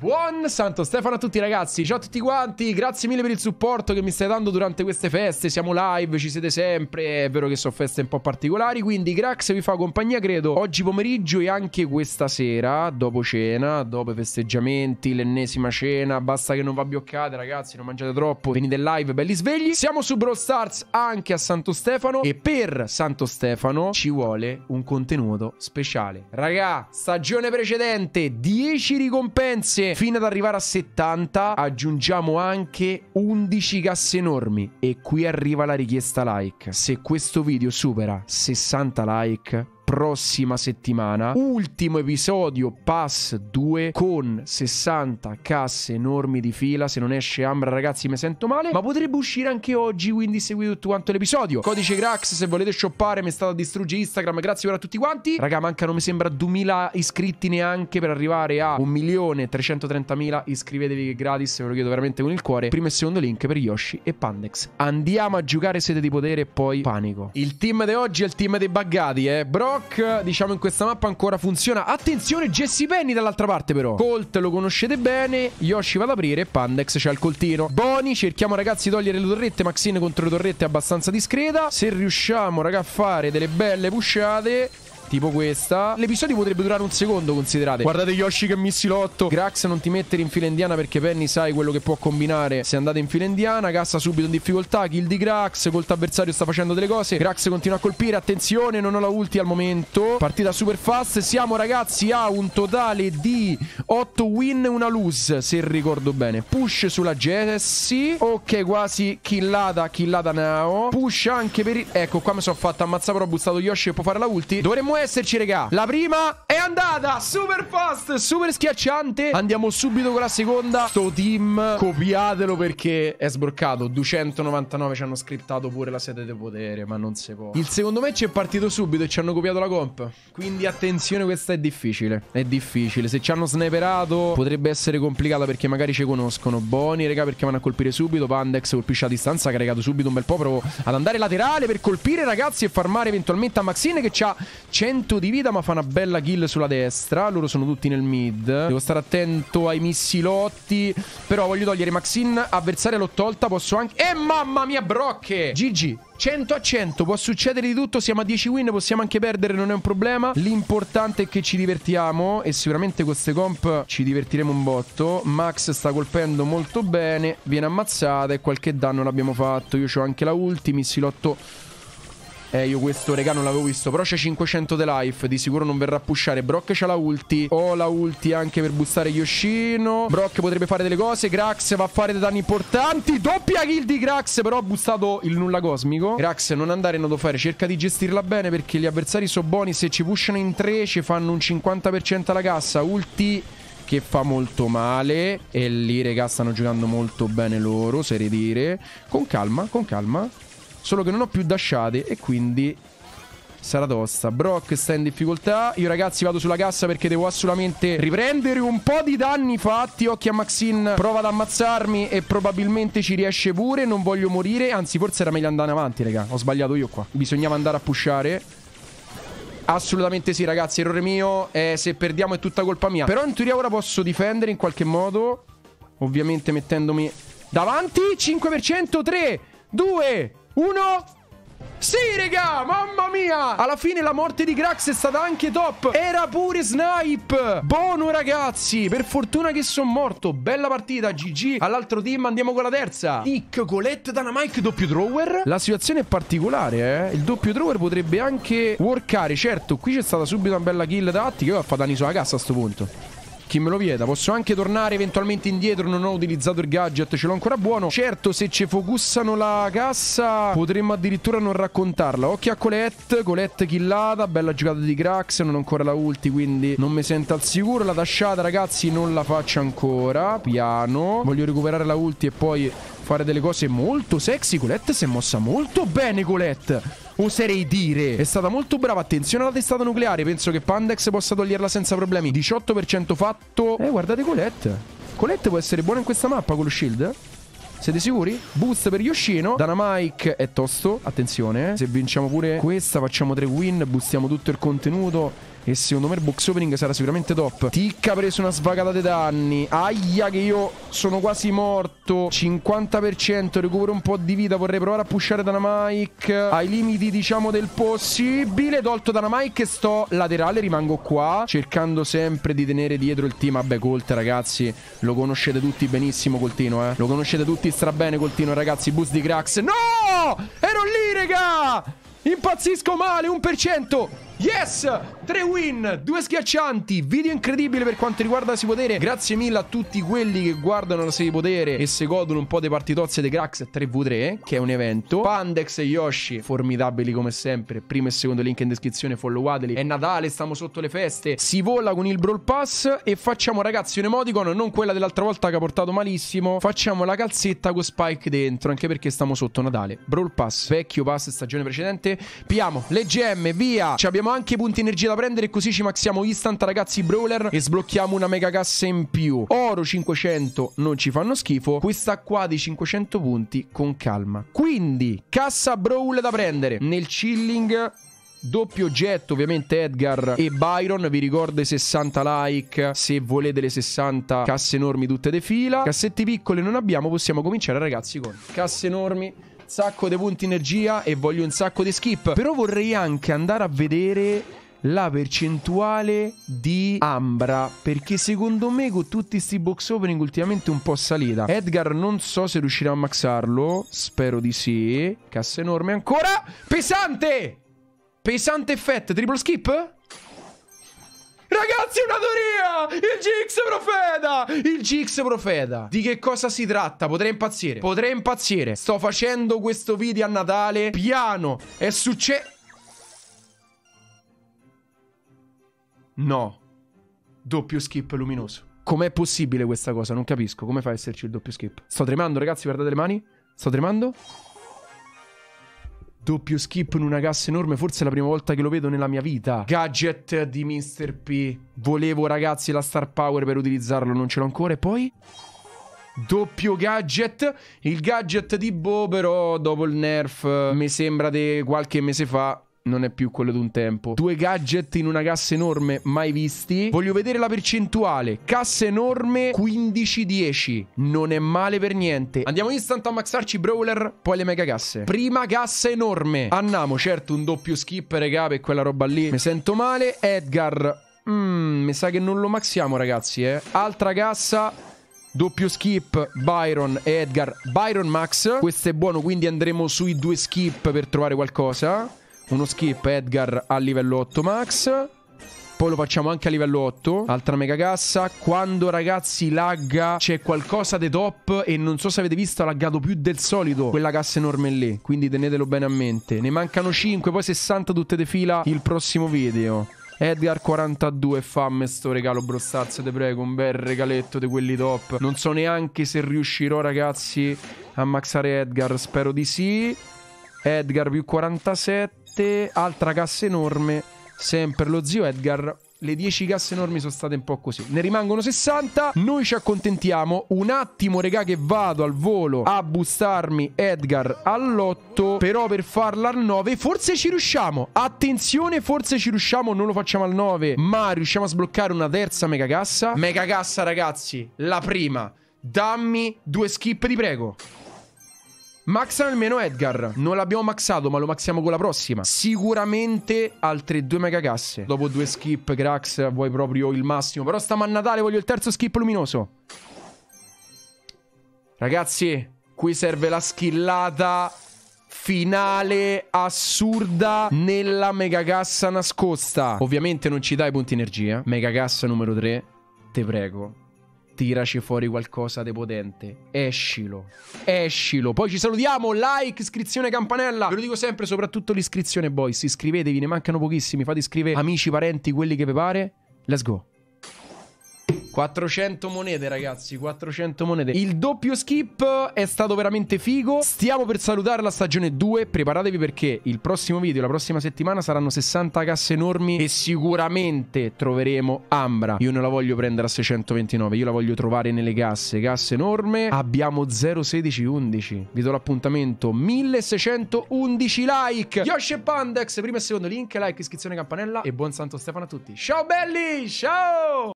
Buon Santo Stefano a tutti ragazzi, ciao a tutti quanti, grazie mille per il supporto che mi stai dando durante queste feste, siamo live, ci siete sempre, è vero che sono feste un po' particolari, quindi Grax vi fa compagnia credo oggi pomeriggio e anche questa sera, dopo cena, dopo festeggiamenti, l'ennesima cena, basta che non va bioccate ragazzi, non mangiate troppo, venite live belli svegli, siamo su Brawl Stars anche a Santo Stefano e per Santo Stefano ci vuole un contenuto speciale. Raga, stagione precedente, 10 ricompense fino ad arrivare a 70 aggiungiamo anche 11 casse enormi e qui arriva la richiesta like. Se questo video supera 60 like prossima settimana. Ultimo episodio Pass 2 con 60 casse enormi di fila. Se non esce Ambra, ragazzi, mi sento male. Ma potrebbe uscire anche oggi, quindi seguite tutto quanto l'episodio. Codice Grax se volete shoppare, mi è stato a distruggere Instagram. Grazie per a tutti quanti. Raga, mancano mi sembra 2000 iscritti neanche per arrivare a 1.330.000. Iscrivetevi che è gratis, ve lo chiedo veramente con il cuore. Primo e secondo link per Yoshi e Pandex. Andiamo a giocare sede di potere e poi panico. Il team di oggi è il team dei buggati, eh. Bro Brock, diciamo in questa mappa ancora funziona. Attenzione, Jesse Penny dall'altra parte però. Colt lo conoscete bene. Yoshi va ad aprire. Pandex c'ha il coltino. Boni, cerchiamo ragazzi di togliere le torrette. Maxine contro le torrette è abbastanza discreta. Se riusciamo, raga, a fare delle belle pushate tipo questa. L'episodio potrebbe durare un secondo, considerate. Guardate Yoshi che missilotto. Grax non ti mettere in fila indiana perché Penny sai quello che può combinare se andate in fila indiana. Cassa subito in difficoltà. Kill di Grax. Colt avversario sta facendo delle cose. Grax continua a colpire. Attenzione, non ho la ulti al momento. Partita super fast. Siamo ragazzi a un totale di 8 win e una lose, se ricordo bene. Push sulla Jessie. Ok, quasi killata, killata now. Push anche per il... Ecco, qua mi sono fatta ammazzare, però ho bustato Yoshi e può fare la ulti. Dovremmo esserci, regà. La prima è andata super fast, super schiacciante. Andiamo subito con la seconda. Sto team, copiatelo perché è sbroccato. 299 ci hanno scriptato pure la sede del potere, ma non si può. Il secondo match è partito subito e ci hanno copiato la comp. Quindi attenzione, questa è difficile. È difficile. Se ci hanno sniperato potrebbe essere complicata perché magari ci conoscono. Boni, regà, perché vanno a colpire subito. Pandex colpisce a distanza, caricato subito un bel po'. Ad andare laterale per colpire, ragazzi, e farmare eventualmente a Maxine che ha 100 di vita ma fa una bella kill sulla destra. Loro sono tutti nel mid. Devo stare attento ai missilotti. Però voglio togliere Maxine. Avversaria l'ho tolta. Posso anche... E eh, mamma mia, brocche! GG. 100 a 100, può succedere di tutto, siamo a 10 win, possiamo anche perdere, non è un problema. L'importante è che ci divertiamo e sicuramente con queste comp ci divertiremo un botto. Max sta colpendo molto bene, viene ammazzata e qualche danno l'abbiamo fatto. Io ho anche la ulti, missilotto eh, io questo, regà, non l'avevo visto. Però c'è 500 di life. Di sicuro non verrà a pushare. Brock c'ha la ulti. Ho la ulti anche per boostare Yoshino. Brock potrebbe fare delle cose. Grax va a fare dei danni importanti. Doppia kill di Grax. Però ha boostato il nulla cosmico. Grax, non andare in fare. Cerca di gestirla bene perché gli avversari sono buoni. Se ci pushano in 3, ci fanno un 50% alla cassa. Ulti che fa molto male. E lì, regà, stanno giocando molto bene loro, serie dire. Con calma, con calma. Solo che non ho più dashate e quindi sarà tosta. Brock sta in difficoltà. Io ragazzi vado sulla cassa perché devo assolutamente riprendere un po' di danni fatti. Occhio a Maxine. Prova ad ammazzarmi e probabilmente ci riesce pure. Non voglio morire. Anzi, forse era meglio andare avanti, raga. Ho sbagliato io qua. Bisognava andare a pushare. Assolutamente sì, ragazzi. Errore mio. Eh, se perdiamo è tutta colpa mia. Però in teoria ora posso difendere in qualche modo. Ovviamente mettendomi davanti. 5%. 3, 2, uno. Sì, regà, mamma mia! Alla fine la morte di Grax è stata anche top. Era pure snipe. Buono, ragazzi. Per fortuna che sono morto. Bella partita, GG. All'altro team andiamo con la terza. Nick, Colette, Dynamite, doppio thrower. La situazione è particolare, eh. Il doppio thrower potrebbe anche workare. Certo, qui c'è stata subito una bella kill da Atti che va a fare danni sulla cassa a sto punto. Chi me lo vieta? Posso anche tornare eventualmente indietro. Non ho utilizzato il gadget, ce l'ho ancora buono. Certo, se ci focussano la cassa, potremmo addirittura non raccontarla. Occhio a Colette. Colette killata. Bella giocata di Grax. Non ho ancora la ulti, quindi non mi sento al sicuro. La tasciata, ragazzi, non la faccio ancora. Piano. Voglio recuperare la ulti e poi fare delle cose molto sexy. Colette si è mossa molto bene, Colette oserei dire. È stata molto brava. Attenzione alla testata nucleare. Penso che Pandex possa toglierla senza problemi. 18% fatto. Eh, guardate Colette. Colette può essere buona in questa mappa con lo shield? Siete sicuri? Boost per Yoshino. Dynamike è tosto. Attenzione. Eh. Se vinciamo pure questa, facciamo 3 win. Boostiamo tutto il contenuto. E secondo me il box opening sarà sicuramente top. Ticca ha preso una svagata dei danni. Aia che io sono quasi morto. 50%, recupero un po' di vita. Vorrei provare a pushare Dynamike. Ai limiti, diciamo, del possibile. Tolto Dynamike sto laterale. Rimango qua. Cercando sempre di tenere dietro il team. Vabbè, Colt, ragazzi. Lo conoscete tutti benissimo, Coltino, eh. Lo conoscete tutti strabene, Coltino, ragazzi. Boost di Krax. No! Ero lì, raga! Impazzisco male, 1%. Yes! Tre win, due schiaccianti, video incredibile per quanto riguarda la si potere. Grazie mille a tutti quelli che guardano la si potere e si godono un po' dei partitozze dei Crax 3v3, che è un evento. Pandex e Yoshi, formidabili come sempre. Primo e secondo link in descrizione, followateli. È Natale, stiamo sotto le feste. Si vola con il Brawl Pass e facciamo ragazzi un emoticon, non quella dell'altra volta che ha portato malissimo. Facciamo la calzetta con Spike dentro, anche perché stiamo sotto Natale. Brawl Pass, vecchio pass stagione precedente. Piamo le gemme, via. Ci abbiamo anche punti energia da prendere così ci maxiamo instant ragazzi brawler e sblocchiamo una mega cassa in più. Oro 500 non ci fanno schifo. Questa qua di 500 punti con calma. Quindi cassa brawl da prendere. Nel chilling Doppio oggetto, ovviamente Edgar e Byron. Vi ricordo i 60 like. Se volete le 60 casse enormi tutte de fila. Cassetti piccole non abbiamo. Possiamo cominciare, ragazzi, con casse enormi sacco di punti energia e voglio un sacco di skip. Però vorrei anche andare a vedere la percentuale di Ambra perché secondo me con tutti questi box opening ultimamente un po' salita Edgar non so se riuscirà a maxarlo spero di sì cassa enorme ancora pesante pesante effetto triple skip Ragazzi, una teoria! Il Gix profeta! Il Gix profeta! Di che cosa si tratta? Potrei impazzire. Potrei impazzire. Sto facendo questo video a Natale. Piano. È successo... No. Doppio skip luminoso. Com'è possibile questa cosa? Non capisco. Come fa a esserci il doppio skip? Sto tremando, ragazzi. Guardate le mani. Sto tremando. Doppio skip in una cassa enorme, forse è la prima volta che lo vedo nella mia vita. Gadget di Mr. P. Volevo, ragazzi, la star power per utilizzarlo, non ce l'ho ancora. E poi... Doppio gadget. Il gadget di Bo, però, dopo il nerf, mi sembra di qualche mese fa, non è più quello di un tempo. Due gadget in una cassa enorme mai visti. Voglio vedere la percentuale. Cassa enorme 15-10. Non è male per niente. Andiamo instant a maxarci brawler, poi le mega casse. Prima cassa enorme. Andiamo, certo, un doppio skip, regà, per quella roba lì. Mi sento male. Edgar. Mmm, mi sa che non lo maxiamo, ragazzi, eh. Altra cassa. Doppio skip, Byron e Edgar. Byron max. Questo è buono, quindi andremo sui due skip per trovare qualcosa. Uno skip Edgar a livello 8 max. Poi lo facciamo anche a livello 8. Altra mega cassa. Quando ragazzi lagga c'è qualcosa di top e non so se avete visto ha laggato più del solito quella cassa enorme lì. Quindi tenetelo bene a mente. Ne mancano 5, poi 60 tutte de fila il prossimo video. Edgar 42 fammi sto regalo Bro Stars, te prego, un bel regaletto di quelli top. Non so neanche se riuscirò ragazzi a maxare Edgar, spero di sì. Edgar più 47 7, altra cassa enorme, sempre lo zio Edgar. Le 10 casse enormi sono state un po' così. Ne rimangono 60. Noi ci accontentiamo. Un attimo, regà, che vado al volo a bustarmi Edgar all'8. Però per farla al 9, forse ci riusciamo. Attenzione, forse ci riusciamo. Non lo facciamo al 9, ma riusciamo a sbloccare una terza mega cassa. Mega cassa, ragazzi. La prima. Dammi due skip, ti prego. Maxa almeno Edgar. Non l'abbiamo maxato, ma lo maxiamo con la prossima. Sicuramente altre due mega casse. Dopo due skip, Grax, vuoi proprio il massimo. Però stiamo a Natale, voglio il terzo skip luminoso. Ragazzi, qui serve la skillata finale assurda nella mega cassa nascosta. Ovviamente non ci dai punti energia. Mega cassa numero 3. Te prego tiraci fuori qualcosa di potente. Escilo. Escilo. Poi ci salutiamo. Like, iscrizione, campanella. Ve lo dico sempre, soprattutto l'iscrizione, boys. Iscrivetevi, ne mancano pochissimi. Fate iscrivere amici, parenti, quelli che vi pare. Let's go. 400 monete, ragazzi. 400 monete. Il doppio skip è stato veramente figo. Stiamo per salutare la stagione 2. Preparatevi perché il prossimo video, la prossima settimana, saranno 60 casse enormi. E sicuramente troveremo Ambra. Io non la voglio prendere a 629. Io la voglio trovare nelle casse. Casse enorme. Abbiamo 01611. Vi do l'appuntamento. 1611 like. Yoshi e Pandex. Primo e secondo link, like, iscrizione, campanella. E buon Santo Stefano a tutti. Ciao belli! Ciao!